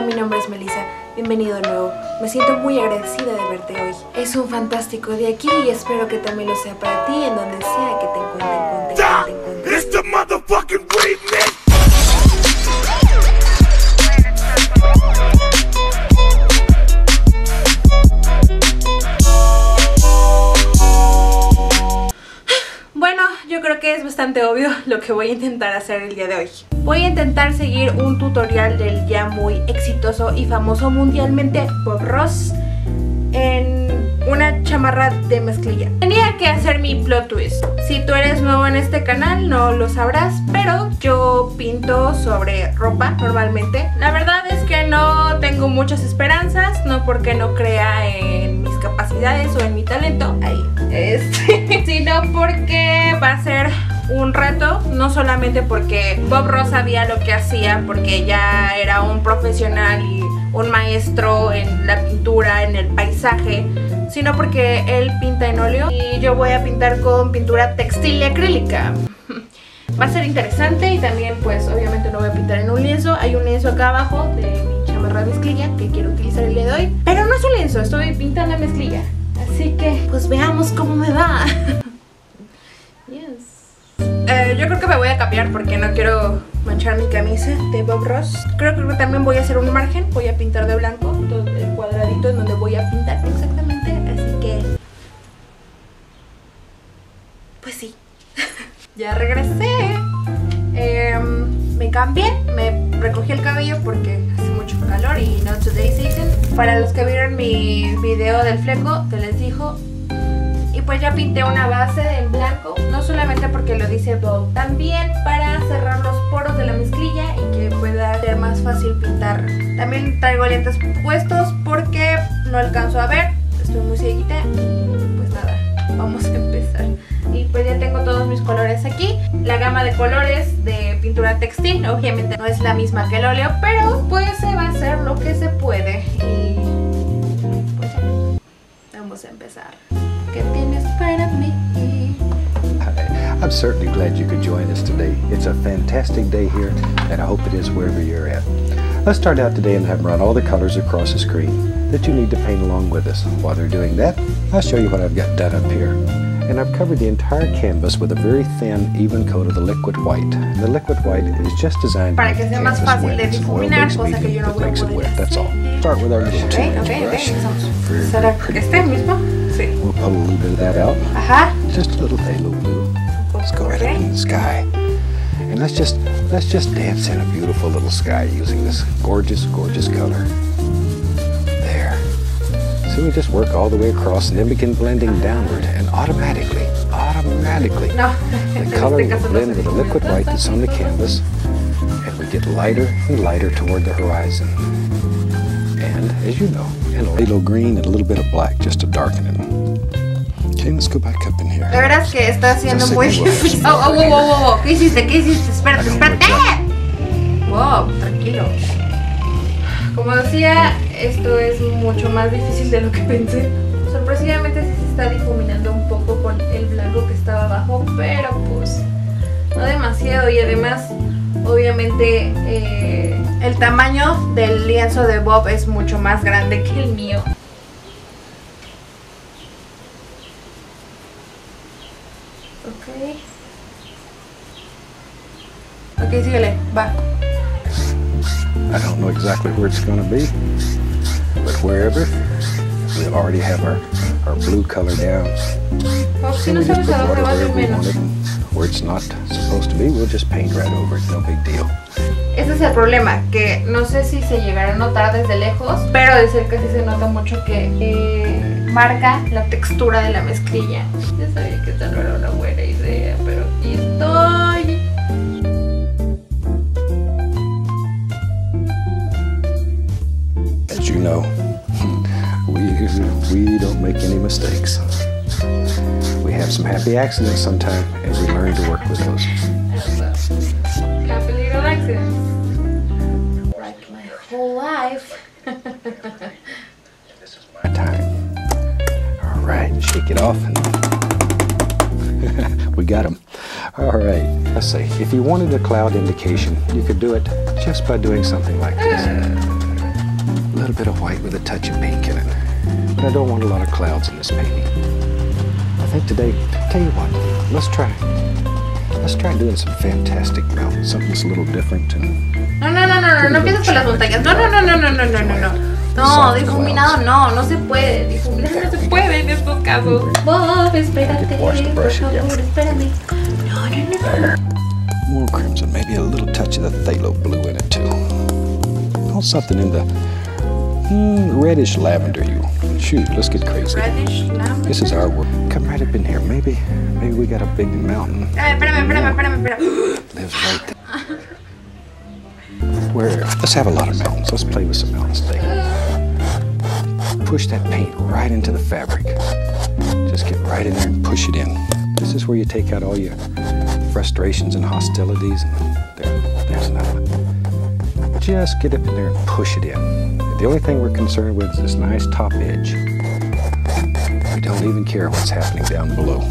Hola, mi nombre es Melissa. Bienvenido de nuevo. Me siento muy agradecida de verte hoy. Es un fantástico día aquí y espero que también lo sea para ti en donde sea que te encuentres. Te encuentres, te encuentres. Creo que es bastante obvio lo que voy a intentar hacer el día de hoy. Voy a intentar seguir un tutorial del ya muy exitoso y famoso mundialmente Bob Ross en una chamarra de mezclilla. Tenía que hacer mi plot twist. Si tú eres nuevo en este canal no lo sabrás, pero yo pinto sobre ropa normalmente. La verdad es que no tengo muchas esperanzas, no porque no crea en mis capacidades o en mi talento, ahí, un reto, no solamente porque Bob Ross sabía lo que hacía, porque ya era un profesional y un maestro en la pintura, en el paisaje, sino porque él pinta en óleo y yo voy a pintar con pintura textil y acrílica. Va a ser interesante y también pues obviamente no voy a pintar en un lienzo, hay un lienzo acá abajo de mi chamarra mezclilla que quiero utilizar día de hoy, pero no es un lienzo, estoy pintando mezclilla, así que pues veamos cómo me va. Yo creo que me voy a cambiar porque no quiero manchar mi camisa de Bob Ross. Creo que también voy a hacer un margen, voy a pintar de blanco el cuadradito en donde voy a pintar exactamente, así que... Pues sí, ya regresé. Em, me cambié, me recogí el cabello porque hace mucho calor y no today season. Para los que vieron mi video del fleco, te les dijo, y pues ya pinté una base en blanco, no solamente porque lo dice Bob, también para cerrar los poros de la mezclilla y que pueda ser más fácil pintar. También traigo lentes puestos porque no alcanzo a ver, estoy muy cieguita pues nada, vamos a empezar. Y pues ya tengo todos mis colores aquí. La gama de colores de pintura textil, obviamente no es la misma que el óleo, pero pues se va a hacer lo que se puede. Y pues ya, vamos a empezar. ¿Qué tienes para mí? I'm certainly glad you could join us today. It's a fantastic day here, and I hope it is wherever you're at. Let's start out today and have run all the colors across the screen that you need to paint along with us. While they're doing that, I'll show you what I've got done up here. And I've covered the entire canvas with a very thin, even coat of the liquid white. The liquid white is just designed Para to make canvas wet. It's an oil-based medium no that makes it wet, that's all. Start with our little two-inch ok, ok, brush. empezamos. Very, ¿Será very pretty. We'll pull a little bit of that out. Ajá. Just a little halo blue. Let's go right Ok. up in the sky. And let's just let's just dance in a beautiful little sky using this gorgeous, gorgeous color. There. So we just work all the way across and then begin blending downward and automatically, automatically No. the color will blend with the liquid white that's on the canvas and we get lighter and lighter toward the horizon. And as you know, and a little green and a little bit of black just to darken it. De veras que está Just muy difícil. Oh, oh, wow, wow, wow, wow. ¿Qué hiciste? ¿Qué hiciste? Espérate, espérate. Wow, tranquilo. Como decía, esto es mucho más difícil de lo que pensé. Sorpresivamente sí se está difuminando un poco con el blanco que estaba abajo, pero pues no demasiado y además obviamente eh, el tamaño del lienzo de Bob es mucho más grande que el mío. Ok. Ok, síguele, va. I don't know exactly where it's going to be, but wherever, we already have our, our blue color down. Si So no we just sabes put a dónde water vas menos. want it. and Where it's not supposed to be, we'll just paint right over it. No big deal. Ese es el problema, que no sé si se llegará a notar desde lejos, pero de cerca sí se nota mucho que eh, marca la textura de la mezclilla. Ya sabía que esta no era una buena know, we, we don't make any mistakes. We have some happy accidents sometimes, and we learn to work with those. Happy little accidents. Like my whole life. this is My time. All right, shake it off. And we got them. All right, let's see. If you wanted a cloud indication, you could do it just by doing something like this. Uh, little bit of white with a touch of pink in it. But I don't want a lot of clouds in this painting. I think today, tell you what, let's try, let's try doing some fantastic mountains, something that's a little different and No, no, no, no, no, no empieces con las montañas. No, no, no, no, no, no, no, no, no. No, difuminado no, no se puede. Difuminado no se puede en estos casos. Bob, espérate, por favor, espérame. No, no, no. there. More crimson, maybe a little touch of the phthalo blue in it too. Oh, something in the mm, reddish lavender you. Shoot, let's get crazy. Reddish lamb. This is our work. Come right up in here. Maybe, maybe we got a big mountain Espérame, espérame, espérame, espérame. lives right there. Where? Let's have a lot of mountains. Let's play with some mountains today. Push that paint right into the fabric. Just get right in there and push it in. This is where you take out all your frustrations and hostilities. And there, there's another one. Just get up in there and push it in. The only thing we're concerned with is this nice top edge. We don't even care what's happening down below.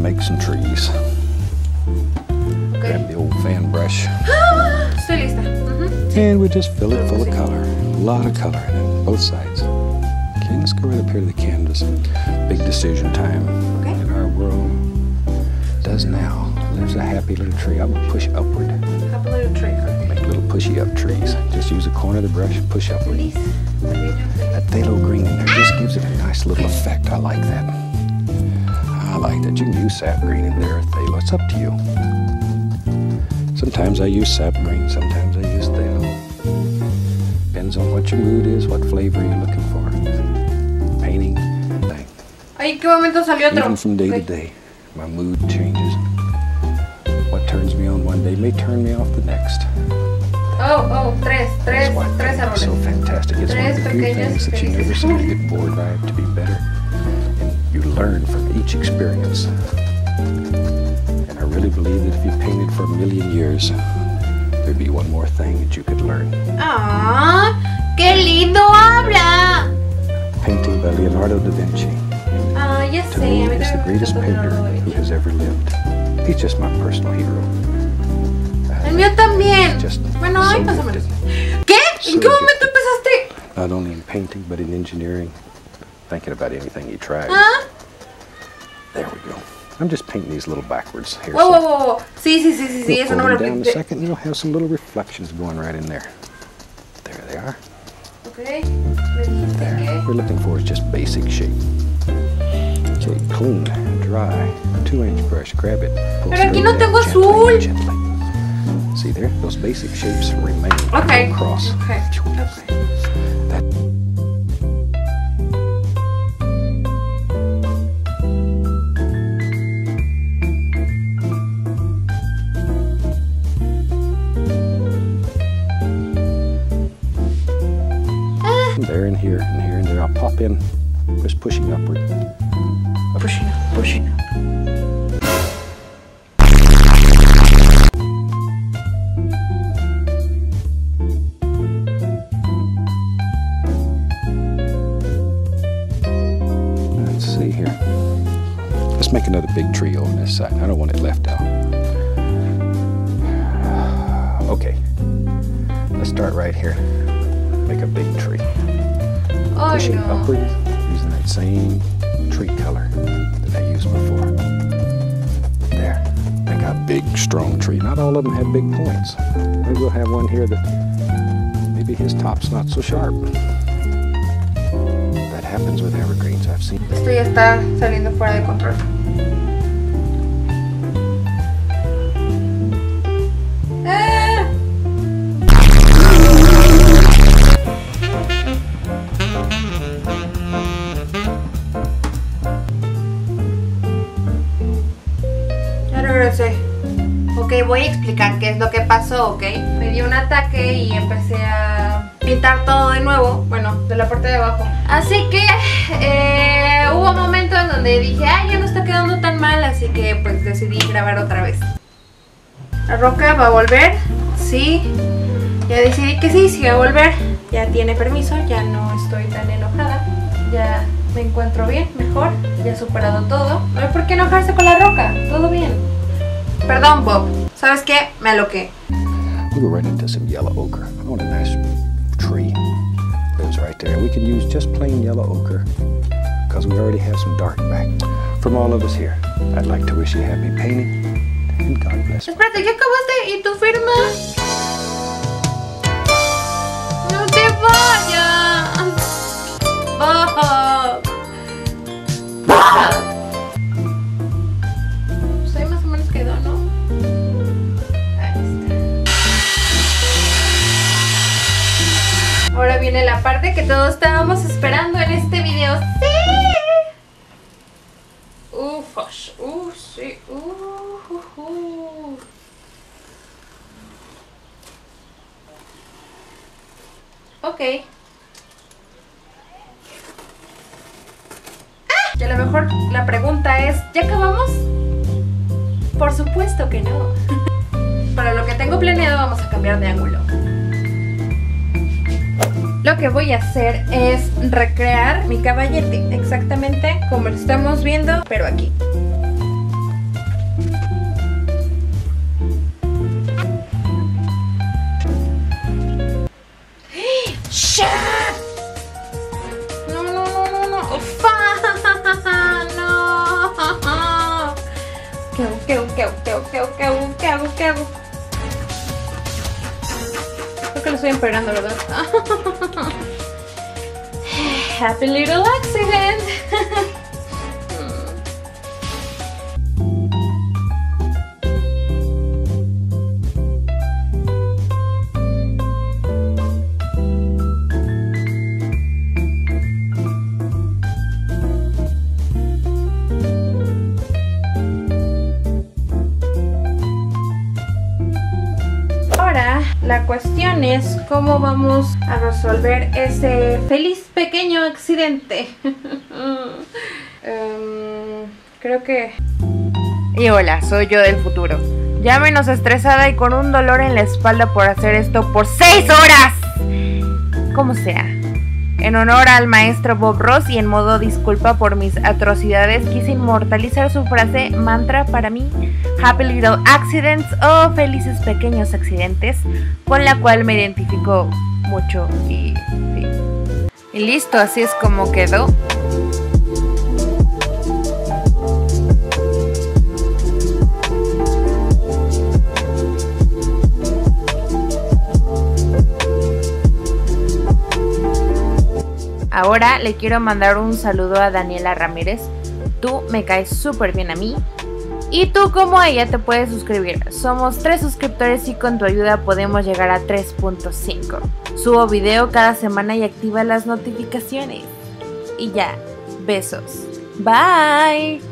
Make some trees. Grab the old fan brush. Estoy lista. Ujú. And we just fill it full of color. A lot of color in it, both sides. Okay, let's go right up here to the canvas. Big decision time Okay. in our world. Does now. There's a happy little tree. I'm gonna push upward. A little trick. Make little pushy up trees. Just use the corner of the brush and push upward. That phthalo green in there just gives it a nice little effect. I like that. I like that. You can use sap green in there or phthalo. It's up to you. Sometimes I use sap green, sometimes I use phthalo. Depends on what your mood is, what flavor you're looking for. Painting, thing. Ay, ¿qué momento salió otro? Even from day to day, my mood changes. What turns me on one day may turn me off the next. Oh, oh, tres, tres, tres is so fantastic. It's one of the few things that you never seem to get bored by to be better. You learn from each experience. And I really believe that if you painted for a million years, there'd be one more thing that you could learn. ¡Ah! ¡Qué lindo habla! Painting by Leonardo da Vinci. Ah, ya To me, is the greatest painter who has ever lived. He's just my personal hero. El mío también. Just Bueno, so ay, pásamelo. gifted. ¿Qué? So ¿En qué momento empezaste? Not only in painting, but in engineering. Thinking about anything he tried. ¿Ah? There we go. I'm just painting these little backwards here. Whoa, so whoa, wow, wow. See, sí, sí, sí, we'll eso no lo down a second and you'll have some little reflections going right in there. There they are. Ok. Me dijiste There. que- We're looking for is just basic shape. Okay, clean, dry, two inch brush, grab it. pull Pero aquí no tengo gently, azul. gently. See there? Those basic shapes remain. Ok. Cross. Ok. Ok. Another big tree on this side. I don't want it left out. Okay. Let's start right here. Make a big tree. Oh, Ay, Pushing no. upward using that same tree color that I used before. There. I got a big, strong tree. Not all of them have big points. Maybe we'll have one here that maybe his top's not so sharp. That happens with evergreens. I've seen Esto ya está saliendo fuera de control. Ok, voy a explicar qué es lo que pasó, ¿ok? Me dio un ataque y empecé a pintar todo de nuevo, bueno, de la parte de abajo. Así que eh, donde dije, ay, ya no está quedando tan mal, así que pues decidí grabar otra vez. La roca va a volver, sí. Ya decidí que sí, sí va a volver. Ya tiene permiso, ya no estoy tan enojada. Ya me encuentro bien, mejor. Ya he superado todo. No hay por qué enojarse con la roca, todo bien. Perdón, Bob. ¿Sabes qué? Me aloqué. We were right into some yellow ochre. I want a nice tree. Lives right there. We can use just plain yellow ochre because we already have some dark back. From all of us here, I'd like to wish you happy painting and God bless. Espérate, ¿qué acabaste? ¿Y tu firma? ¡No te vayas! Bob. Pues ¿no? Ahí está. Ahora viene la parte que todos estábamos esperando en este Uf, sí, uf, uf, uf. Ok. ¡Ah! Y a lo mejor la pregunta es, ¿ya acabamos? Por supuesto que no. Para lo que tengo planeado vamos a cambiar de ángulo. Lo que voy a hacer es recrear mi caballete exactamente como lo estamos viendo, pero aquí. quero, quero, quero, quero, quero, quero, quero. Creo que lo estoy empeorando, ¿verdad? Happy little accident. Ahora la cuestión es cómo vamos a resolver ese feliz pequeño accidente. Em, creo que... Y hola, soy yo del futuro. Ya menos estresada y con un dolor en la espalda por hacer esto por 6 horas. Como sea. En honor al maestro Bob Ross y en modo disculpa por mis atrocidades, quise inmortalizar su frase mantra para mí, Happy Little Accidents o Felices Pequeños Accidentes, con la cual me identifico mucho y, y listo, así es como quedó. Ahora le quiero mandar un saludo a Daniela Ramírez. Tú me caes súper bien a mí. Y tú como ella te puedes suscribir. Somos tres suscriptores y con tu ayuda podemos llegar a 3.5. Subo video cada semana y activa las notificaciones. Y ya, besos. Bye.